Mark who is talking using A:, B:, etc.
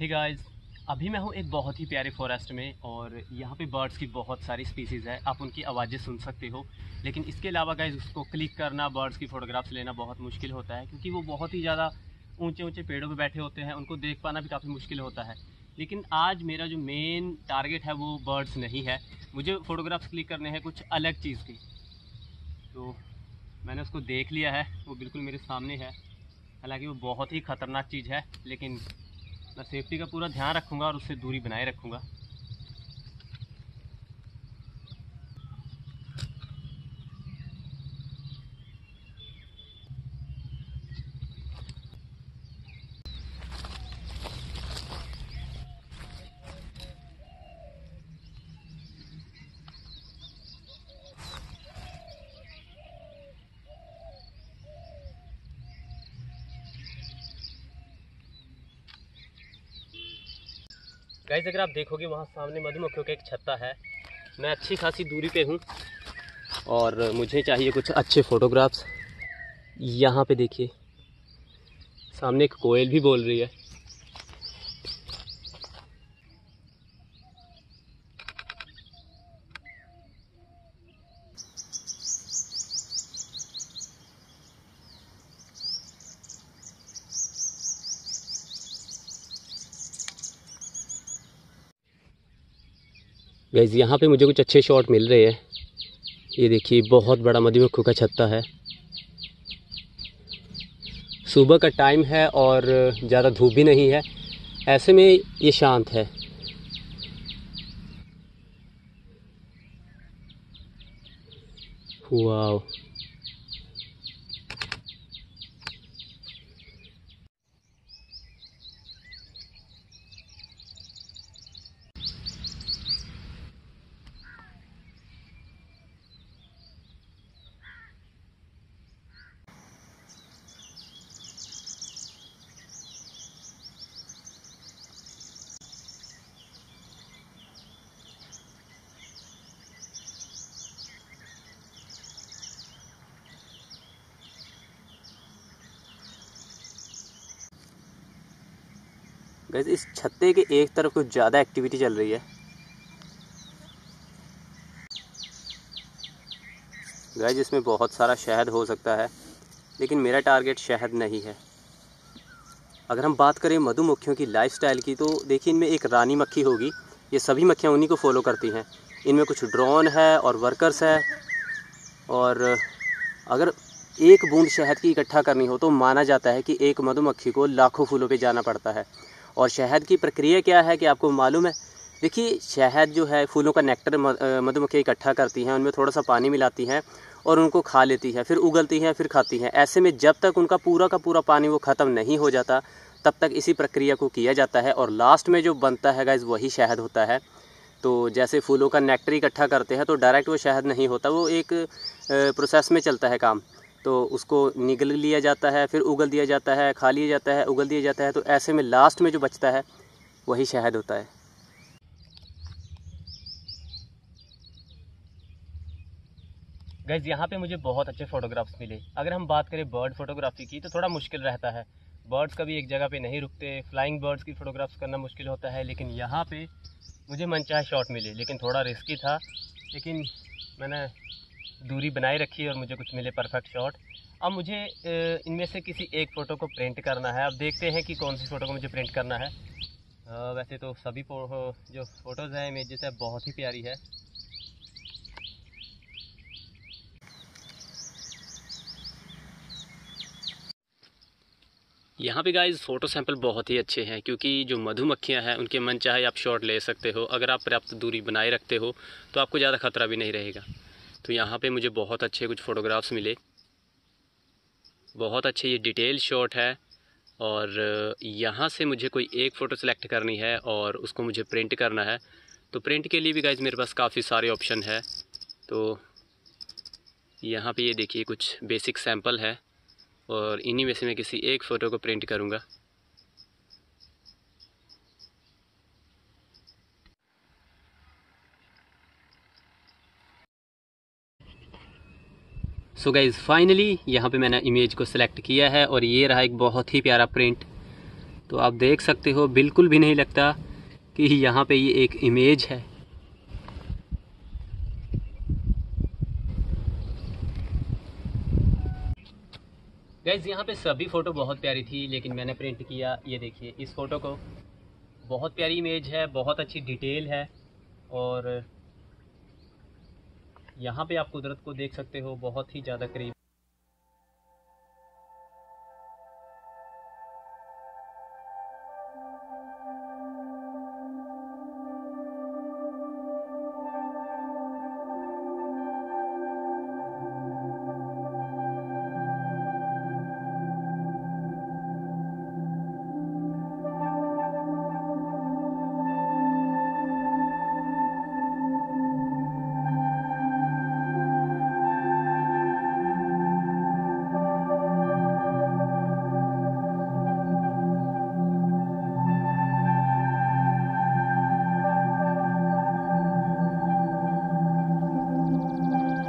A: Hey guys अभी मैं हूँ एक बहुत ही प्यारे फॉरेस्ट में और यहाँ पे बर्ड्स की बहुत सारी स्पीसीज़ है। आप उनकी आवाज़ें सुन सकते हो। लेकिन इसके अलावा गाइस उसको क्लिक करना बर्ड्स की फ़ोटोग्राफ्स लेना बहुत मुश्किल होता है क्योंकि वो बहुत ही ज़्यादा ऊँचे ऊँचे पेड़ों पे बैठे होते हैं। उनको देख पाना भी काफ़ी मुश्किल होता है। लेकिन आज मेरा जो मेन टारगेट है वो बर्ड्स नहीं है। मुझे फ़ोटोग्राफ्स क्लिक करने हैं कुछ अलग चीज़ की। तो मैंने उसको देख लिया है। वो बिल्कुल मेरे सामने है। हालाँकि वो बहुत ही ख़तरनाक चीज़ है, लेकिन मैं सेफ्टी का पूरा ध्यान रखूँगा और उससे दूरी बनाए रखूँगा। गाइस अगर आप देखोगे, वहाँ सामने मधुमक्खियों का एक छत्ता है। मैं अच्छी खासी दूरी पे हूँ और मुझे चाहिए कुछ अच्छे फ़ोटोग्राफ्स यहाँ पे देखिए, सामने एक कोयल भी बोल रही है। गैस यहाँ पे मुझे कुछ अच्छे शॉट मिल रहे हैं। ये देखिए, बहुत बड़ा मधुमक्खू का छत्ता है। सुबह का टाइम है और ज़्यादा धूप भी नहीं है। ऐसे में ये शांत है। वाह गैस इस छत्ते के एक तरफ़ कुछ ज़्यादा एक्टिविटी चल रही है। गैस इसमें बहुत सारा शहद हो सकता है, लेकिन मेरा टारगेट शहद नहीं है। अगर हम बात करें मधुमक्खियों की लाइफस्टाइल की तो देखिए इनमें एक रानी मक्खी होगी। ये सभी मक्खियाँ उन्हीं को फॉलो करती हैं। इनमें कुछ ड्रोन है और वर्कर्स है, और अगर एक बूंद शहद की इकट्ठा करनी हो तो माना जाता है कि एक मधुमक्खी को लाखों फूलों पे जाना पड़ता है। और शहद की प्रक्रिया क्या है कि आपको मालूम है? देखिए, शहद जो है, फूलों का नेक्टर मधुमक्खियाँ इकट्ठा करती हैं, उनमें थोड़ा सा पानी मिलाती हैं और उनको खा लेती है, फिर उगलती हैं, फिर खाती हैं। ऐसे में जब तक उनका पूरा का पूरा पानी वो ख़त्म नहीं हो जाता, तब तक इसी प्रक्रिया को किया जाता है और लास्ट में जो बनता है गाइज़ वही शहद होता है। तो जैसे फूलों का नेक्टर इकट्ठा करते हैं तो डायरेक्ट वो शहद नहीं होता, वो एक प्रोसेस में चलता है काम। तो उसको निगल लिया जाता है, फिर उगल दिया जाता है, खा लिया जाता है, उगल दिया जाता है तो ऐसे में लास्ट में जो बचता है, वही शहद होता है। गैस यहाँ पे मुझे बहुत अच्छे फ़ोटोग्राफ्स मिले। अगर हम बात करें बर्ड फोटोग्राफी की तो थोड़ा मुश्किल रहता है। बर्ड्स कभी एक जगह पे नहीं रुकते फ्लाइंग बर्ड्स की फ़ोटोग्राफ्स करना मुश्किल होता है, लेकिन यहाँ पे मुझे मनचाहे शॉट मिले, लेकिन थोड़ा रिस्की था, लेकिन मैंने दूरी बनाए रखी और मुझे कुछ मिले परफेक्ट शॉट अब मुझे इनमें से किसी एक फ़ोटो को प्रिंट करना है। अब देखते हैं कि कौन सी फ़ोटो को मुझे प्रिंट करना है। वैसे तो सभी जो फ़ोटोज़ हैं इमेजेस है, बहुत ही प्यारी है। यहाँ पे गाइज़ फ़ोटो सैंपल बहुत ही अच्छे हैं, क्योंकि जो मधुमक्खियाँ हैं, उनके मन चाहे आप शॉट ले सकते हो। अगर आप पर्याप्त दूरी बनाए रखते हो तो आपको ज़्यादा ख़तरा भी नहीं रहेगा। तो यहाँ पे मुझे बहुत अच्छे कुछ फ़ोटोग्राफ्स मिले। बहुत अच्छे ये डिटेल शॉट है और यहाँ से मुझे कोई एक फ़ोटो सेलेक्ट करनी है और उसको मुझे प्रिंट करना है। तो प्रिंट के लिए भी गाइज़ मेरे पास काफ़ी सारे ऑप्शन है। तो यहाँ पे ये देखिए कुछ बेसिक सैंपल है और इन्हीं में से मैं किसी एक फ़ोटो को प्रिंट करूँगा। सो गाइज़ फाइनली यहाँ पे मैंने इमेज को सिलेक्ट किया है और ये रहा एक बहुत ही प्यारा प्रिंट तो आप देख सकते हो, बिल्कुल भी नहीं लगता कि यहाँ पे ये एक इमेज है। गैस यहाँ पे सभी फ़ोटो बहुत प्यारी थी, लेकिन मैंने प्रिंट किया ये देखिए, इस फ़ोटो को। बहुत प्यारी इमेज है, बहुत अच्छी डिटेल है और यहाँ पे आप कुदरत को देख सकते हो बहुत ही ज़्यादा करीब।